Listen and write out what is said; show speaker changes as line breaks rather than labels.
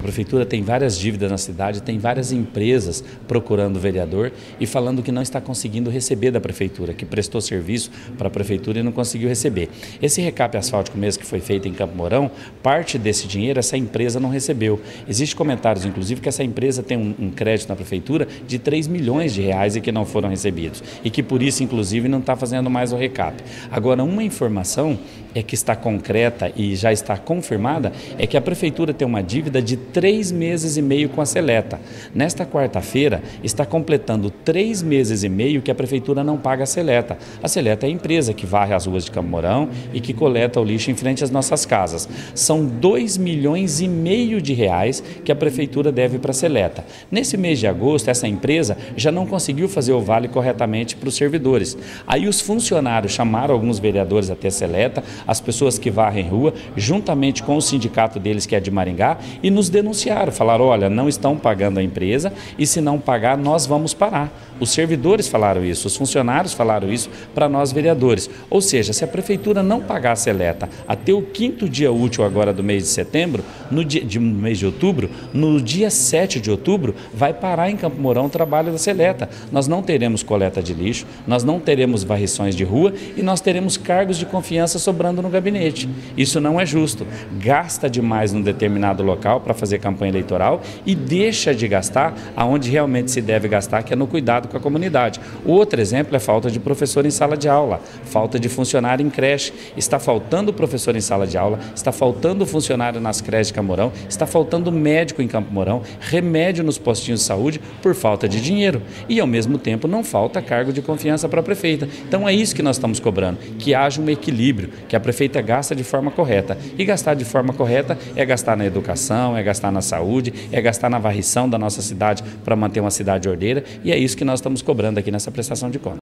A prefeitura tem várias dívidas na cidade, tem várias empresas procurando o vereador e falando que não está conseguindo receber da prefeitura, que prestou serviço para a prefeitura e não conseguiu receber. Esse recap asfáltico mesmo que foi feito em Campo Mourão, parte desse dinheiro essa empresa não recebeu. Existem comentários, inclusive, que essa empresa tem um, crédito na prefeitura de 3 milhões de reais e que não foram recebidos. E que por isso, inclusive, não está fazendo mais o recap. Agora, uma informação é que está concreta e já está confirmada é que a prefeitura tem uma dívida de três meses e meio com a Seleta. Nesta quarta-feira, está completando três meses e meio que a Prefeitura não paga a Seleta. A Seleta é a empresa que varre as ruas de Camorão e que coleta o lixo em frente às nossas casas. São dois milhões e meio de reais que a Prefeitura deve para a Seleta. Nesse mês de agosto, essa empresa já não conseguiu fazer o vale corretamente para os servidores. Aí os funcionários chamaram alguns vereadores até a Seleta, as pessoas que varrem rua, juntamente com o sindicato deles, que é de Maringá, e nos denunciaram, falaram: olha, não estão pagando a empresa e se não pagar, nós vamos parar. Os servidores falaram isso, os funcionários falaram isso para nós vereadores. Ou seja, se a prefeitura não pagar a seleta até o quinto dia útil agora do mês de setembro, no dia, de mês de outubro, no dia 7 de outubro, vai parar em Campo Mourão o trabalho da seleta. Nós não teremos coleta de lixo, nós não teremos varrições de rua e nós teremos cargos de confiança sobrando no gabinete. Isso não é justo. Gasta demais num determinado local para fazer campanha eleitoral e deixa de gastar aonde realmente se deve gastar, que é no cuidado com a comunidade. Outro exemplo é falta de professor em sala de aula, falta de funcionário em creche. Está faltando professor em sala de aula, está faltando funcionário nas creches de Camorão, está faltando médico em Campo Mourão, remédio nos postinhos de saúde por falta de dinheiro. E ao mesmo tempo não falta cargo de confiança para a prefeita. Então é isso que nós estamos cobrando, que haja um equilíbrio, que a prefeita gasta de forma correta. E gastar de forma correta é gastar na educação, é gastar na saúde, é gastar na varrição da nossa cidade para manter uma cidade ordeira, e é isso que nós estamos cobrando aqui nessa prestação de contas.